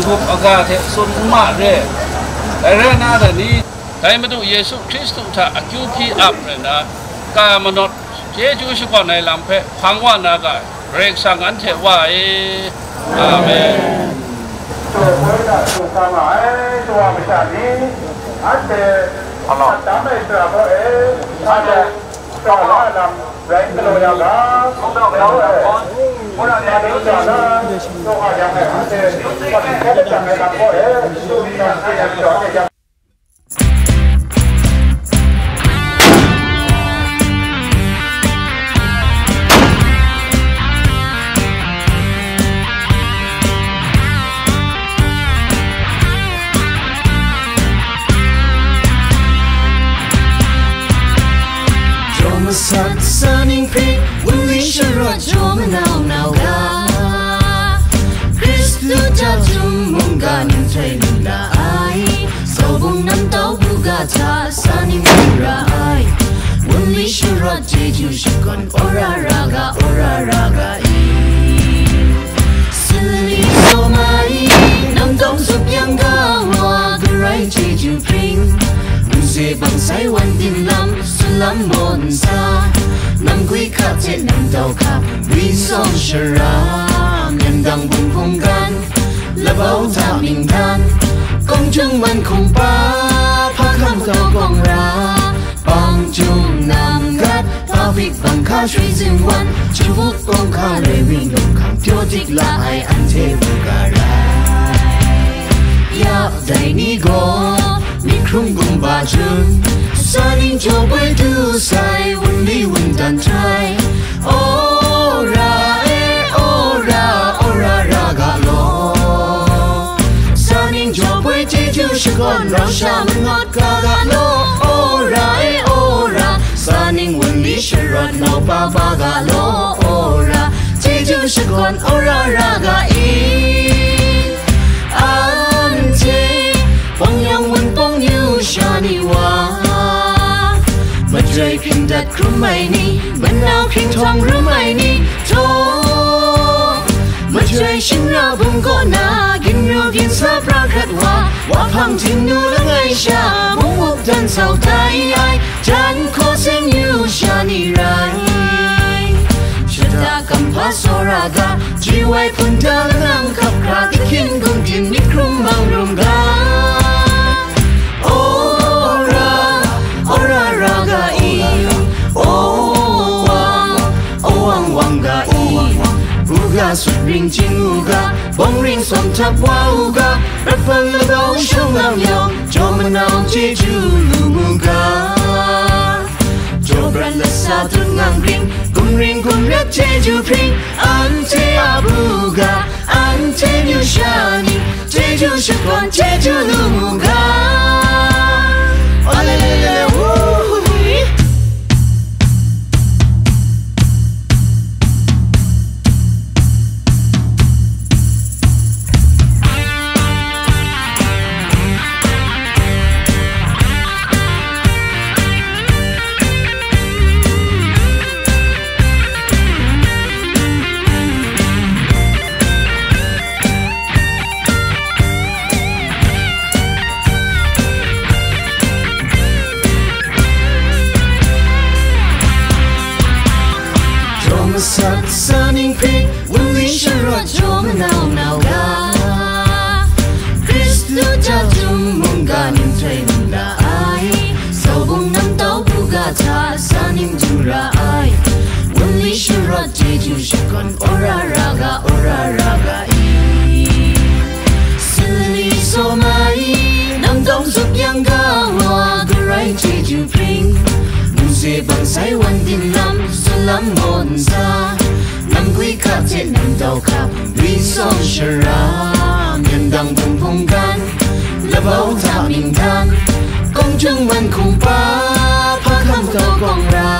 Dukup aga te sun ma re. Re na da ni. Dai ma du Yesu Kristo ta akyu ki ap re na. Ka ma not. Je ju shi pa nai lam phe phang wa na ga. Rek sang an che wa e. Amen. ตัวเพื่อนตัวสมัยตัวประชาชนอันเดอันจำไม่ตราเพราะเอ๊ะอันเดต่อว่าลำแรงกิโลยาวแล้ว 留下呢，说话讲哎，而且我今天讲哎，咱们哎，就讲这样讲这样。Sat sunning pink, when we should rot jom now now Thầy nụ là ai Sầu vùng nắm tàu bù gà cha xa ni mù ra ai Quân lý sư ra chê dù sư con ora ra gà ora ra gà y Sư lý sô mai Nằm tông giúp nhang gà hoa Grai chê dù pinh Quân dê bằng say hoàn tim lắm Sư lắm mòn xa Năm quý khá chê nằm tàu khá Vì sông sơ ra Nhân đăng bùng phong gan là bao ta minh gan Công chúng man không pa Pa khăm cao quang ra. Bằng chung nam gắt ta vik bằng khá suy zin wan chú phúc công khá le mình lung kham thiếu thích là ai an thế vô cả ra. Dạ, ya dai ni go mi krum gum ba sa Sunning cho bơi tu sai Wun li wun dan trai. Oh. Bơi che chu shi con rao sha mừng ngọt ga ga lo Ora e ora. Sunning wun li shi rot no, ba ba, ga, lo, Ora. Che chu shi con ora, ra, ga i An che Bong yang wun bong yu shani wa Mà trời kinh đặt krum mai ni Mình nào kinh thong ru mai ni. Cho Mà trời sinh ra bung có 妙天色不刻画，畫行前路的愛下，夢目燈手太愛，真可惜要下你來。ชะตากำพาโซรากาจีไว้พุ่นดาลังกับคราที่เขียนกงกินนิครุมบางรุมกา Uga sut ring ching uga Bong ring som tap wa uga Rat fan la dao shong lam yong Jo manao che ju lu muga cho bran la sa tu ngang ring Kum ring kum rat che ju pring An che abuga An che nyu shani Che ju quan che ju lu muga Olelele, woo sunning pink When we shall rot trong Christu cha munga nin train la ai. Sau nam tau buga cha sunning jura ai. When we jeju shikon ora raga ora raga i Silly so mai Nam dong zup yang ga wa Gurai jeju pring Muse bang wan din lam Sulam คาเช่นนำดาวคาวิสองชรามยันดังบุงพงกันและเบาทามิงทันกงจุงมันคงป้าพาข้ามตอวกองรา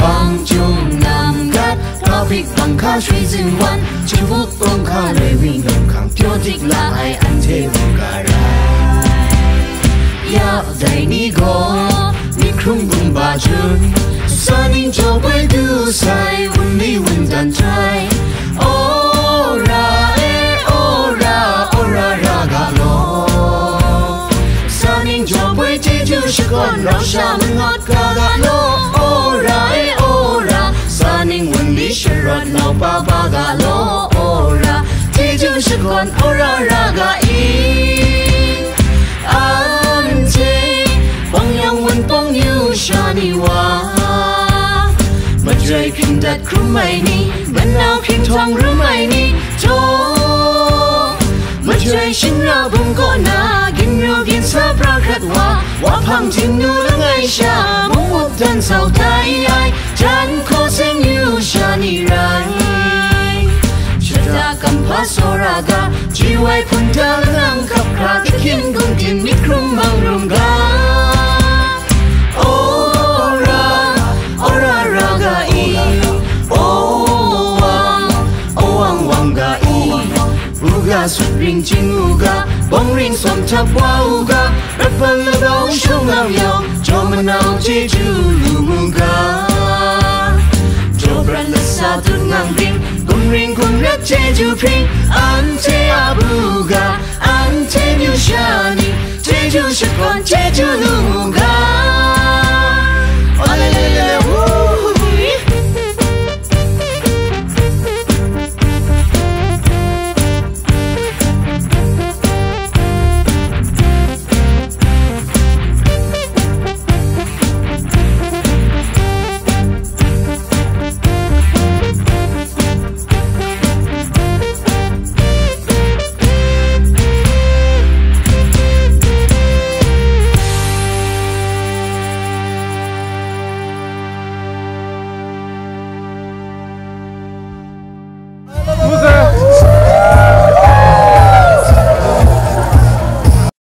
บางจุงนำกัดพาพิกบังข้าช่วยซึ่งวันชีวุกองข้าเลยวิ่งลงขังเทียวจิกลาไออันเทว เราช้ำงอดกระโนโอไรโอราซานิงวันนี้ฉันรักเราป้าป้ากาโลโอราที่จึงฉันก่อนโอรารากาอีอันเจปองยังวันปองยูชานิวามาใจคิงดัดครูไม่นี่มัเอาคิงทองรู้ไหมนี่โจมาใจฉันเราบุงก็นากินเรกินซาประคัดว่า 旁听努了爱下，默默等草台爱，战口声有下你来。ชะตากำพาโซรากาจีไว้พุ่นดาลังกับคาที่เขียนกงกินนิครุมมังรุมกาโอราโอรารากาอีโอวังโอวังวังกาอีบูกาสุดริงจิงอูกา bóng rin xoắn chạp qua uga, đất phân là đâu trong lao nhau cho mà nào chi chu lu mu ga cho brand là xa thương ngang rin cùng rin cùng rất che chu pin an che abuga an che new ni che chu sắc con che chu lu mu ga